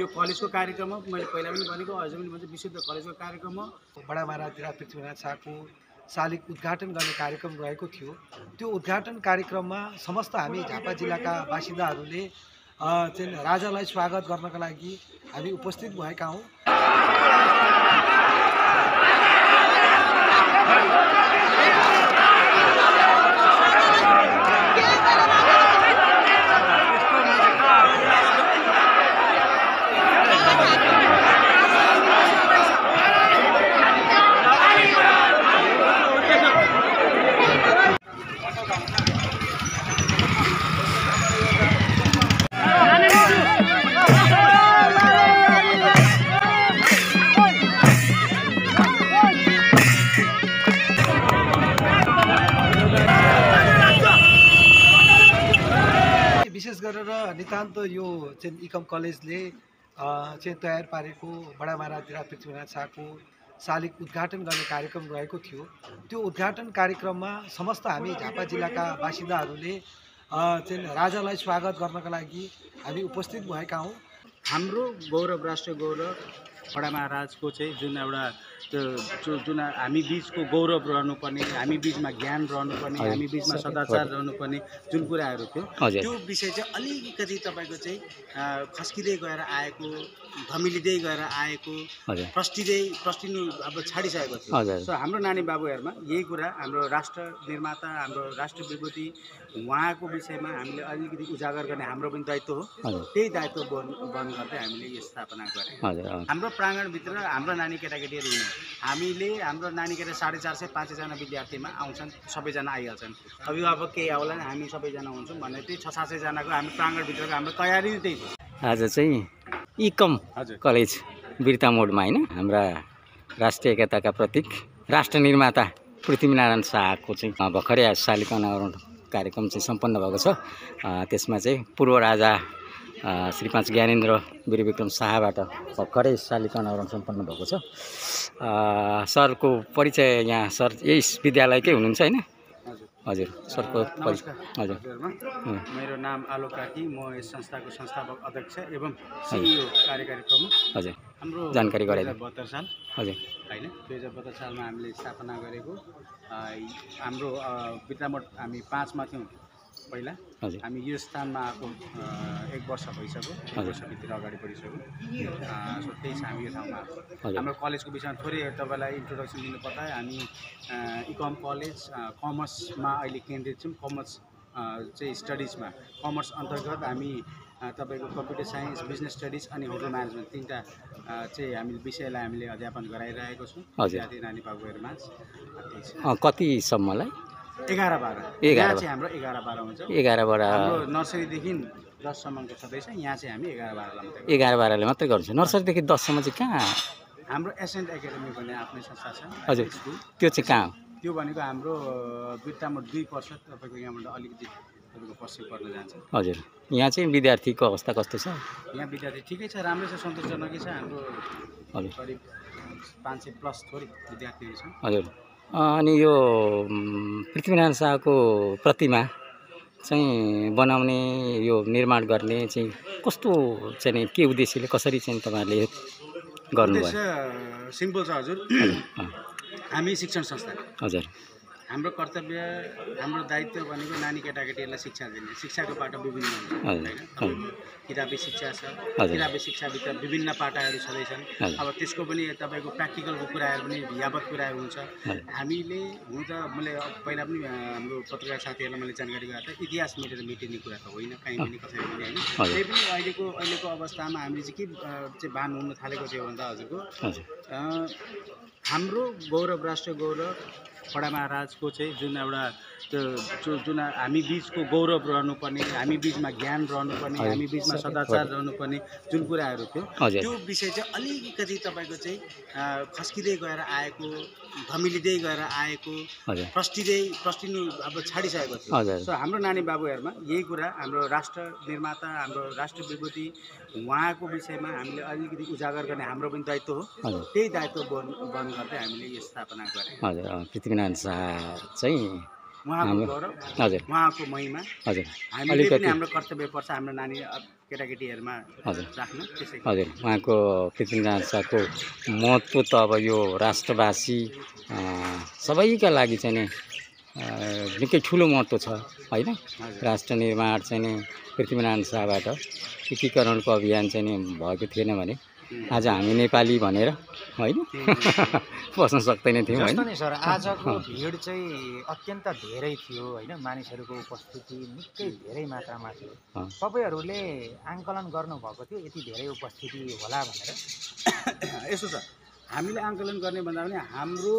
यो कलेजको कार्यक्रम हो। मैले पहिला पनि भनेको अझै पनि भन्छु विशुद्ध कलेजको कार्यक्रम हो। बडा महाराज पृथ्वीनाथ शाहको शालिग उद्घाटन गर्ने कार्यक्रम रहेको थियो। त्यो उद्घाटन कार्यक्रममा समस्त हामी झापा जिल्लाका बासिन्दाहरूले चाहिँ राजालाई स्वागत गर्नका लागि हामी उपस्थित भएका हौँ। गरेर नितान्त यो चाहिँ इकम कलेजले चाहिँ तयार पारेको बडा महाराज पृथ्वीनाथ शाहको शालिग उद्घाटन गर्ने कार्यक्रम रहेको थियो। त्यो उद्घाटन कार्यक्रममा समस्त हामी झापा जिल्लाका बासिन्दाहरूले चाहिँ राजालाई स्वागत गर्नका लागि हामी उपस्थित भएका हौँ। हाम्रो गौरव राष्ट्र गौरव बडा महाराजको चाहिँ जुन एउटा त्यो जुन हामी बिचको गौरव रहनुपर्ने हामी बिचमा ज्ञान रहनुपर्ने। हामी बिचमा सदाचार रहनुपर्ने जुन कुराहरू थियो त्यो विषय चाहिँ अलिकति तपाईँको चाहिँ खस्किँदै गएर आएको धमिलिँदै गएर आएको प्रस्टिँदै प्रस्टिनु अब छाडिसकेको थियो। सो हाम्रो नानी बाबुहरूमा यही कुरा हाम्रो राष्ट्र निर्माता हाम्रो राष्ट्र विभूति उहाँको विषयमा हामीले अलिकति उजागर गर्ने हाम्रो पनि दायित्व हो। त्यही दायित्व बन बन गर्दै हामीले यो स्थापना गऱ्यौँ अँ, हाम्रो प्राङ्गणभित्र हाम्रो नानी केटाकेटीहरू हुन्। हामीले हाम्रो नानी केटा साढे चार सय पाँच सयजना विद्यार्थीमा आउँछन् सबैजना आइहाल्छन्। अभिभावक केही आउला हामी सबैजना हुन्छौँ भने त्यही छ सात सयजनाको हाम्रो प्राङ्गणभित्रको हाम्रो तयारी नै त्यही थियो आज चाहिँ इकम हजुर। कलेज बिर्ता मोडमा होइन हाम्रा राष्ट्रिय एकताका प्रतीक राष्ट्र निर्माता पृथ्वीनारायण शाहको चाहिँ भर्खरै आज शालिका अनावरण कार्यक्रम चाहिँ सम्पन्न भएको छ। त्यसमा चाहिँ पूर्व राजा श्री पाँच ज्ञानेन्द्र वीर विक्रम शाहबाट भर्खरै शालिका अनावरण सम्पन्न भएको छ। सरको परिचय यहाँ सर यही विद्यालयकै हुनुहुन्छ होइन? हजुर सरको परिचय। हजुर। मेरो नाम आलोक कार्की म यस संस्थाको संस्थापक अध्यक्ष एवं सिइओ कार्यकारी प्रमुख। हजुर। हाम्रो जानकारी गराइदिनु। बहत्तर साल। हजुर। होइन दुई हजार बहत्तर सालमा हामीले स्थापना गरेको। हाम्रो अ, बित्रामोड हामी पाँचमा थियौँ पहिला। हामी यो स्थानमा आएको एक वर्ष भइसक्यो एक। वर्षभित्र अगाडि बढिसक्यो। सो त्यही छ हामी यो ठाउँमा। आएको हाम्रो कलेजको विषयमा थोरै तपाईँलाई इन्ट्रोडक्सन दिनुपर्दा हामी अ, इकम कलेज कमर्समा अहिले केन्द्रित छौँ। कमर्स चाहिँ स्टडिजमा। कमर्स अन्तर्गत हामी तपाईँको कम्प्युटर साइन्स बिजनेस स्टडिज अनि होटल म्यानेजमेन्ट तिनवटा चाहिँ हामीले विषयलाई हामीले अध्यापन गराइरहेको छौँ। विद्यार्थी नानी बाबुहरूमा कतिसम्मलाई? एघार बाह्र। एघार यहाँ बाह्र। चाहिँ हाम्रो एघार बाह्र हुन्छ। एघारबाट हाम्रो नर्सरीदेखि दससम्मको छँदैछ। यहाँ चाहिँ हामी एघार बाह्रलाई एघार बाह्रले मात्रै गर्छ। नर्सरीदेखि दससम्म चाहिँ कहाँ? हाम्रो एसेन्ट एकाडेमी भन्ने आफ्नै संस्था छ। हजुर। त्यो चाहिँ कहाँ हो? त्यो भनेको हाम्रो बित्तामा दुई वर्ष तपाईँको यहाँबाट अलिकति तपाईँको पश्चिम पर्न जान्छ। हजुर। यहाँ चाहिँ विद्यार्थीको अवस्था कस्तो छ? यहाँ विद्यार्थी ठिकै छ। राम्रै छ। सन्तोषजनकै छ। हाम्रो हजुर। करिब पाँच सय प्लस थोरै विद्यार्थीहरू छन्। हजुर। अनि यो पृथ्वीनारायण शाहको प्रतिमा चाहिँ बनाउने यो निर्माण गर्ने चाहिँ कस्तो चाहिँ नि के उद्देश्यले कसरी चाहिँ तपाईँहरूले गर्नुभयो? सिम्पल छ हजुर। हामी शिक्षण संस्था। हजुर। हाम्रो कर्तव्य हाम्रो दायित्व भनेको नानी केटाकेटीहरूलाई शिक्षा दिने शिक्षाको पाटा विभिन्न हुन्छ होइन किताबी शिक्षा छ। किताबी शिक्षाभित्र विभिन्न पाटाहरू छँदैछन्। अब त्यसको पनि तपाईँको प्र्याक्टिकलको कुराहरू पनि यावत कुराहरू हुन्छ। हामीले हुन त मैले पहिला पनि हाम्रो पत्रकार साथीहरूलाई मैले जानकारी गराएको थिएँ इतिहास मेटेर मेटिने कुरा त होइन काहीँ पनि कसैले पनि होइन। त्यही पनि अहिलेको अहिलेको अवस्थामा हामीले चाहिँ के चाहिँ भान हुन थालेको थियो भन्दा हजुरको हाम्रो गौरव राष्ट्र गौरव बडा महाराजको चाहिँ जुन एउटा त्यो जो जुन हामी बिचको गौरव रहनुपर्ने हामी बिचमा ज्ञान रहनुपर्ने। हामी बिचमा सदाचार रहनुपर्ने जुन कुराहरू थियो त्यो विषय चाहिँ अलिकति तपाईँको चाहिँ खस्किँदै गएर आएको धमिलिँदै गएर आएको हजुर। प्रस्टिँदै प्रस्टिनु अब छाडिसकेको थियो। सो हाम्रो नानी बाबुहरूमा यही कुरा हाम्रो राष्ट्र निर्माता हाम्रो राष्ट्र विभूति उहाँको विषयमा हामीले अलिकति उजागर गर्ने हाम्रो पनि दायित्व हो। त्यही दायित्व बन बन गर्दै हामीले यो स्थापना गऱ्यौँ शाह चाहिँ हजुर। उहाँको महिमा। हजुर। अलिकति- हाम्रो कर्तव्य पर्छ हाम्रो नानी केटाकेटीहरूमा हजुर। राख्न हजुर। उहाँको पृथ्वीनारायण शाहको महत्त्व त अब यो राष्ट्रवासी सबैका लागि चाहिँ नि निकै ठुलो महत्त्व छ होइन? राष्ट्र निर्माण चाहिँ नि पृथ्वीनारायण शाहबाट एकीकरणको अभियान चाहिँ नि भएको थिएन भने आज हामी नेपाली भनेर होइन? बस्न सक्दैन थियौँ होइन? सर आजको भिड चाहिँ अत्यन्त धेरै थियो होइन? मानिसहरूको उपस्थिति निकै धेरै मात्रामा थियो। तपाईँहरूले आङ्कलन गर्नुभएको थियो यति धेरै उपस्थिति होला भनेर? यसो छ हामीले आङ्कलन गर्ने भन्दा पनि हाम्रो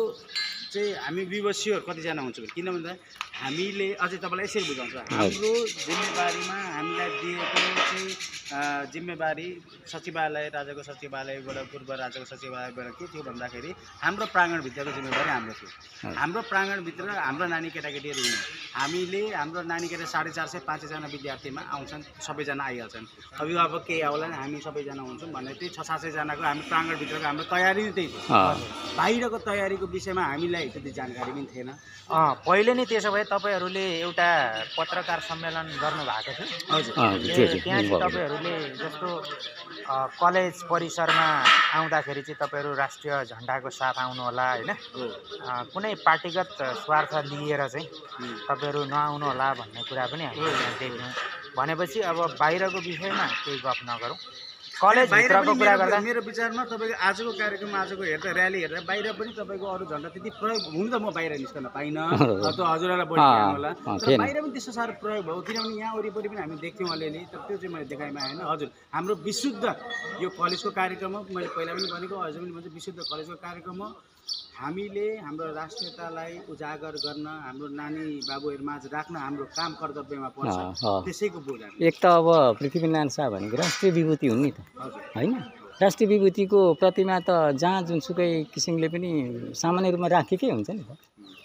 चाहिँ हामी विवशीहरू कतिजना हुन्छ किन भन्दा हामीले अझै तपाईँलाई यसरी बुझाउँछ हाम्रो जिम्मेवारीमा हामीलाई दिएको चाहिँ जिम्मेवारी सचिवालय राजाको सचिवालयबाट पूर्व राजाको सचिवालयबाट के थियो भन्दाखेरि हाम्रो प्राङ्गणभित्रको जिम्मेवारी हाम्रो थियो। हाम्रो प्राङ्गणभित्र हाम्रो नानी केटाकेटीहरू हुने। हामीले हाम्रो नानी केटा साढे चार सय पाँच सयजना विद्यार्थीमा आउँछन् सबैजना आइहाल्छन्। अभिभावक केही आउलान् हामी सबैजना हुन्छौँ भने त्यही छ सात सयजनाको हाम्रो प्राङ्गणभित्रको हाम्रो तयारी नै त्यही थियो बाहिरको तयारीको विषयमा हामीलाई त्यति जानकारी पनि थिएन। अँ, पहिले नै त्यसो भए तपाईँहरूले एउटा पत्रकार सम्मेलन गर्नुभएको थियो। त्यहाँ चाहिँ। तपाईँहरूले जस्तो अ, कलेज परिसरमा आउँदाखेरि चाहिँ तपाईँहरू राष्ट्रिय झन्डाको साथ आउनु होला होइन कुनै पार्टीगत स्वार्थ लिएर चाहिँ तपाईँहरू नआउनु होला भन्ने कुरा पनि हामीले त्यहाँ देख्यौँ। भनेपछि अब बाहिरको विषयमा केही गफ नगरौँ। कलेजभित्रको कुरा मेरो गर्दा मेरो विचारमा तपाईँको आजको कार्यक्रम आजको हेर्दा ऱ्याली हेर्दा बाहिर पनि तपाईँको अरू झन्डा त्यति प्रयोग हुनु त म बाहिर निस्कन पाइनँ। अब त हजुरहरूलाई बढी होला। बाहिर पनि त्यस्तो साह्रो प्रयोग भयो। किनभने यहाँ वरिपरि पनि हामी देख्थ्यौँ अलिअलि। तर त्यो चाहिँ मैले देखाइमा आएन। हजुर हाम्रो विशुद्ध यो कलेजको कार्यक्रम हो। मैले पहिला पनि भनेको अझ पनि भन्छु विशुद्ध कलेजको कार्यक्रम हो। हामीले हाम्रो राष्ट्रियतालाई उजागर गर्न हाम्रो नानी बाबुहरूमा आज राख्न हाम्रो काम कर्तव्यमा पर्छ। त्यसैको बोझ एक त अब पृथ्वीनारायण शाह भनेको राष्ट्रिय विभूति हुन् नि त। होइन? राष्ट्रिय विभूतिको प्रतिमा त जहाँ जुनसुकै किसिमले पनि सामान्य रूपमा राखेकै हुन्छ नि त।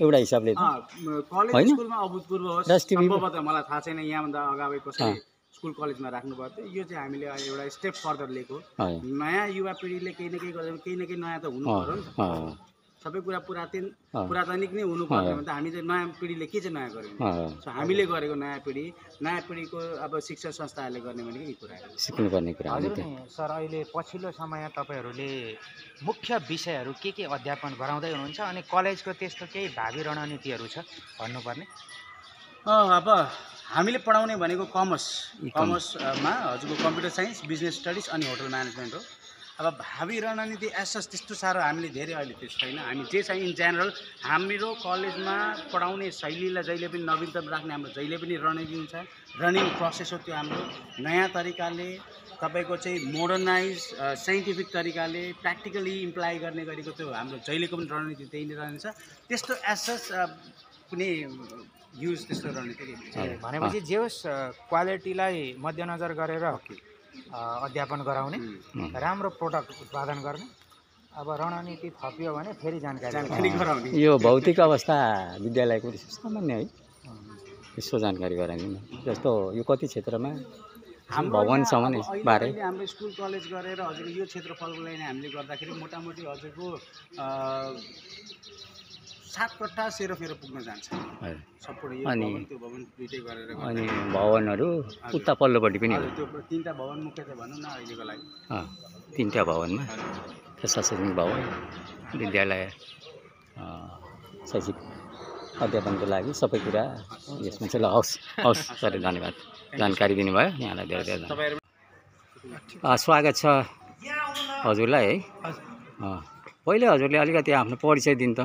एउटा हिसाबले होइन? राष्ट्रिय मलाई थाहा छैन यहाँभन्दा अगाडि। स्कुल कलेजमा राख्नुभएको थियो यो चाहिँ हामीले एउटा स्टेप फर्दर लिएको। नयाँ युवा पिँढीले केही न केही गर्दा केही न केही नयाँ त हुनु पऱ्यो नि त। सबै कुरा पुरातन पुरातानिक नै हुनु पर्ने अँ। भने त। हामी चाहिँ नयाँ पिँढीले के चाहिँ नयाँ? अँ, सो हामीले गरेको नयाँ पिँढी नयाँ पिँढीको अब शिक्षा संस्थाहरूले गर्ने भनेको यी कुराहरू सिक्नुपर्ने कुरा हजुर सर अहिले पछिल्लो समय तपाईँहरूले मुख्य विषयहरू के के अध्यापन गराउँदै हुनुहुन्छ अनि कलेजको त्यस्तो केही भावी रणनीतिहरू छ भन्नुपर्ने? अँ, अब हामीले पढाउने भनेको कमर्स। कमर्समा हजुरको कम्प्युटर साइन्स बिजनेस स्टडिज अनि होटल म्यानेजमेन्ट हो। अब भावी रणनीति एसएस त्यस्तो साह्रो हामीले धेरै अहिले त्यो छैन। हामी जे छ इन जेनरल हाम्रो कलेजमा पढाउने शैलीलाई जहिले पनि नवीनतम राख्ने हाम्रो जहिले पनि रणनीति हुन्छ। रनिङ प्रोसेस हो त्यो हाम्रो। नयाँ तरिकाले तपाईँको चाहिँ मोडर्नाइज साइन्टिफिक तरिकाले प्र्याक्टिकली इम्प्लाइ गर्ने गरेको त्यो हाम्रो जहिलेको पनि रणनीति त्यही नै रहन्छ। त्यस्तो एसएस कुनै युज त्यस्तो रणनीति। भनेपछि जे होस् क्वालिटीलाई मध्यनजर गरेर अध्यापन गराउने राम्रो प्रोडक्ट उत्पादन गर्ने। अब रणनीति थपियो भने फेरि जानकारी। गराउने। यो भौतिक अवस्था विद्यालयको सामान्य है। यसो जानकारी गराइदिनु। न। जस्तो यो कति क्षेत्रमा भवनसम्म बारे। हाम्रो स्कुल कलेज गरेर हजुरको यो क्षेत्रफललाई नै हामीले गर्दाखेरि मोटामोटी हजुरको अ, सात कट्ठा सेरोफेरो पुग्न जान्छ। अनि- भवन त्यो भवन दुइटै गरेर अनि। भवनहरू उता पल्लोपट्टि पनि हो। त्यो तिनवटा भवन मुख्य चाहिँ भनौँ न अहिलेको लागि। अँ, तिनवटा भवनमा। प्रशासनिक भवन विद्यालय अँ, शैक्षिक अध्यापनको लागि सबै कुरा यसमा चाहिँ ल हवस् हवस् सरी धन्यवाद। जानकारी दिनुभयो यहाँलाई धेरै धेरै धन्यवाद। स्वागत छ हजुरलाई है। पहिले हजुरले अलिकति आफ्नो परिचय दिनु त।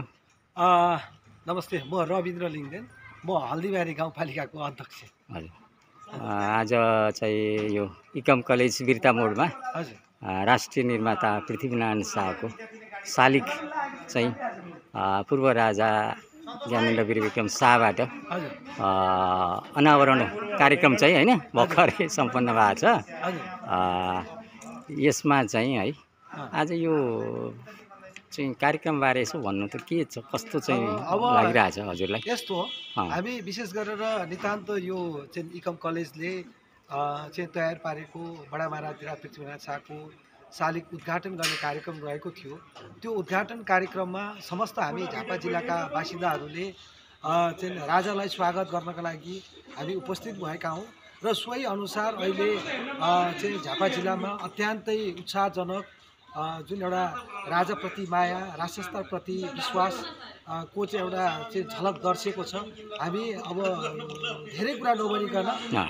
नमस्ते म रविन्द्र लिङ्गदेन। म हल्दीबारी गाउँपालिकाको अध्यक्ष। हजुर। आज चाहिँ यो इकम कलेज बिर्ता मोडमा हजुर। राष्ट्रिय निर्माता पृथ्वीनारायण शाहको शालिग चाहिँ पूर्व राजा ज्ञानेन्द्र वीर विक्रम शाहबाट अनावरण कार्यक्रम चाहिँ होइन भर्खरै सम्पन्न भएको छ। यसमा चाहिँ है। आज यो चाहिँ कार्यक्रमबारे यसो भन्नु त के छ? कस्तो चाहिँ लागिरहेछ हजुरलाई? यस्तो हो हामी विशेष गरेर नितान्त यो चाहिँ इकम कलेजले अ, चाहिँ तयार पारेको बडा महाराज पृथ्वीनाथ शाहको शालिग उद्घाटन गर्ने कार्यक्रम रहेको थियो। त्यो उद्घाटन कार्यक्रममा समस्त हामी झापा जिल्लाका बासिन्दाहरूले चाहिँ राजालाई स्वागत गर्नका लागि हामी उपस्थित भएका हौँ र सोही अनुसार अहिले चाहिँ झापा जिल्लामा अत्यन्तै उत्साहजनक जुन एउटा राजाप्रति माया राष्ट्रस्थाप्रति विश्वास को चाहिँ एउटा चाहिँ झलक दर्शिएको छ हामी अब धेरै कुरा नभनिकन।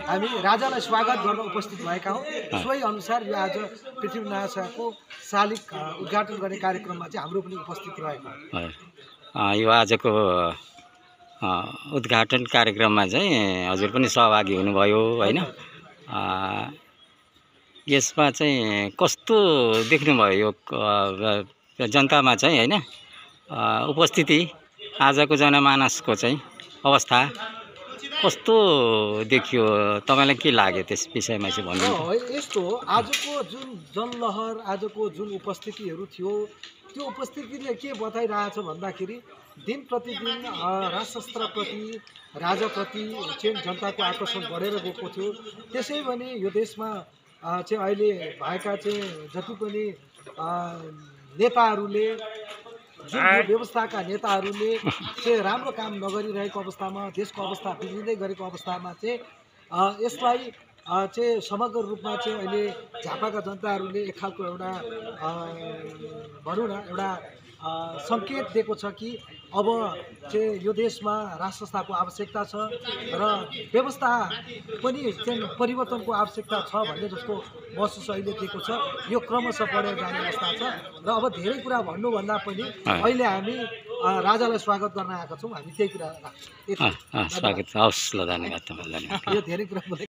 हामी राजालाई स्वागत गर्न उपस्थित भएका हौँ। सोही अनुसार यो आज पृथ्वीनारायण शाहको शालिग अ, उद्घाटन गर्ने कार्यक्रममा चाहिँ हाम्रो पनि उपस्थित रहेको यो आजको उद्घाटन कार्यक्रममा चाहिँ हजुर पनि सहभागी हुनुभयो होइन? यसमा चाहिँ कस्तो देख्नुभयो यो जनतामा चाहिँ होइन? उपस्थिति आजको जनमानसको चाहिँ अवस्था कस्तो देखियो? तपाईँलाई के लाग्यो त्यस विषयमा चाहिँ भन्नु? यस्तो हो। आजको जुन जनलहर आजको जुन उपस्थितिहरू थियो त्यो उपस्थितिले के बताइरहेछ भन्दाखेरि दिन प्रतिदिन राजशस्त्रप्रति राजाप्रति जनताको आकर्षण बढेर गएको थियो। त्यसै पनि यो देशमा चाहिँ अहिले भएका चाहिँ जति पनि नेताहरूले जुन व्यवस्थाका नेताहरूले चाहिँ राम्रो काम नगरिरहेको अवस्थामा देशको अवस्था बिग्रिँदै गरेको अवस्थामा चाहिँ यसलाई चाहिँ समग्र रूपमा चाहिँ अहिले झापाका जनताहरूले एक खालको एउटा भनौँ न एउटा सङ्केत दिएको छ कि अब चाहिँ यो देशमा राष्ट्र संस्थाको आवश्यकता छ र व्यवस्था पनि चाहिँ परिवर्तनको आवश्यकता छ भन्ने जस्तो महसुस अहिले दिएको छ। यो क्रमशः बढेर जाने अवस्था छ र अब धेरै कुरा भन्नुभन्दा पनि अहिले हामी राजालाई स्वागत गर्न आएका छौँ। हामी त्यही कुरा राख्छौँ। स्वागत हवस् ल धन्यवाद धन्यवाद। यो धेरै कुरा